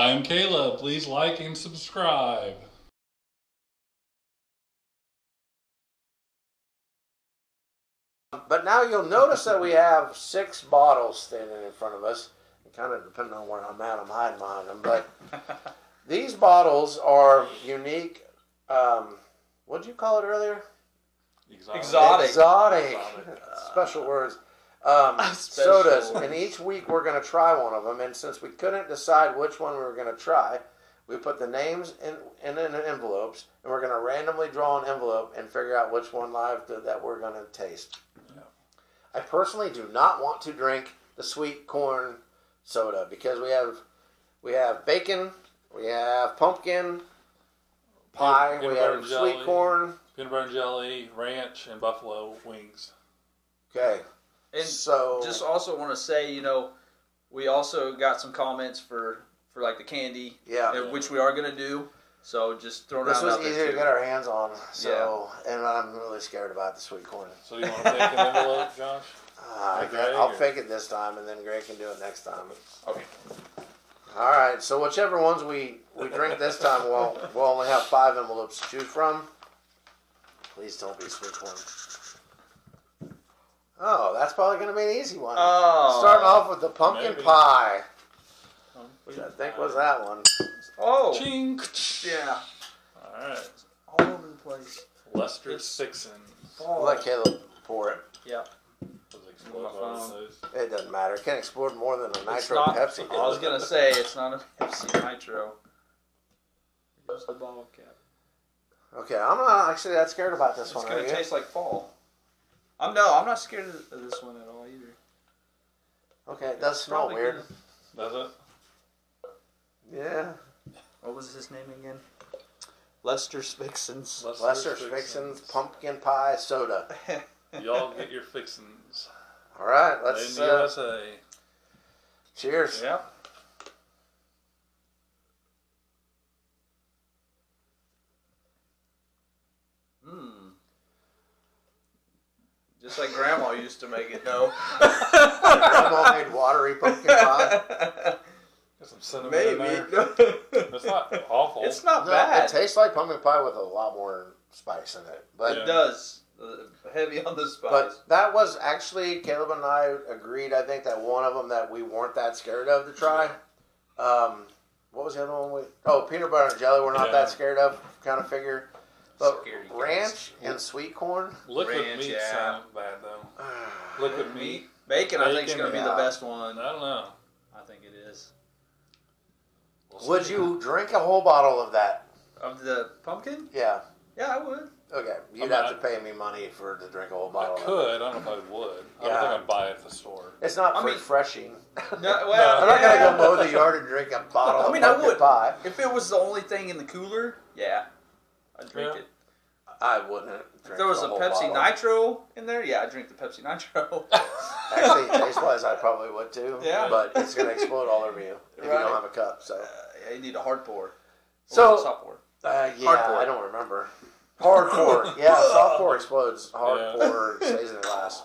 I'm Caleb. Please like and subscribe. But now you'll notice that we have six bottles standing in front of us. Kind of depending on where I'm at, I'm hiding behind them. But these bottles are unique. Um, what did you call it earlier? Exotic. Exotic. Exotic. Exotic. Special words. Um, sodas. And each week we're going to try one of them. And since we couldn't decide which one we were going to try, we put the names in, in, in envelopes. And we're going to randomly draw an envelope and figure out which one live that that we're going to taste. Yeah. I personally do not want to drink the sweet corn soda because we have we have bacon, we have pumpkin pie, Peanut we have and sweet corn. Peanut butter jelly, ranch, and buffalo wings. Okay, And so just also want to say, you know, we also got some comments for for like the candy, yeah, which we are gonna do. So just throwing this that was out there easy to get our hands on. So, and I'm really scared about the sweet corn. So you want to take an envelope, Josh? Uh, Greg, I'll or- fake it this time, and then Greg can do it next time. Okay. All right. So whichever ones we we drink this time, we'll we'll only have five envelopes to choose from. Please don't be sweet corn. Oh, that's probably going to be an easy one. Oh. Starting off with the pumpkin Maybe. pie, which I think was that one. Oh. Ching. Yeah. All right. All over the place. Lester Sixon. I'll let Caleb pour it. Yeah. Was explode My all phone. those. It doesn't matter. It can explode more than a It's nitro not. Pepsi. I was gonna say it's not a Pepsi Nitro. Here's the bottle cap. Okay, I'm not actually that scared about this It's one. gonna Are you? taste like fall. I'm no, I'm not scared of of this one at all either. Okay, it does smell Probably weird. Does it? Yeah. What was his name again? Lester's Fixins. Lester Fixin's pumpkin pie soda. Y'all get your fixins. All right, let's in the uh, USA. cheers. Yep. Just like Grandma used to make it, no? Grandma made watery pumpkin pie. Got some cinnamon in Maybe. there. It's not awful. it's not No, bad. it tastes like pumpkin pie with a lot more spice in it. But Yeah. It does. Uh, heavy on the spice. but that was actually Caleb and I agreed. I think that one of them that we weren't that scared of to try. Um, what was the other one? We, oh, peanut butter and jelly. We're not Yeah. that scared of. Kind of figure. But Scaredy cats. ranch and sweet corn. Liquid Ranch, meat yeah. sound bad though. Liquid meat. Bacon, I think, is going to be the best one. I don't know. I think it is. We'll Would see. you drink a whole bottle of that? Of the pumpkin? Yeah. Yeah, I would. Okay. You'd I'm have not- to pay me money for to drink a whole I bottle. of it. could. I don't know if I would. I Yeah. don't think I'd buy it at the store. It's not I mean- refreshing. No, well, I'm not gonna go mow the yard and drink a bottle I mean, of I would. pie. If it was the only thing in the cooler, yeah, I'd drink Yeah. it. I wouldn't. If there was the a Pepsi bottle. Nitro in there, yeah, I'd drink the Pepsi Nitro. Actually, taste wise, I probably would too. Yeah. But it's gonna explode all over you if you don't have a cup. So. Uh, yeah, you need a hard pour. So- soft pour. Uh, yeah, Hard pour. I don't remember. Hard pour. Yeah, soft pour explodes. Hard Yeah. pour stays in the glass.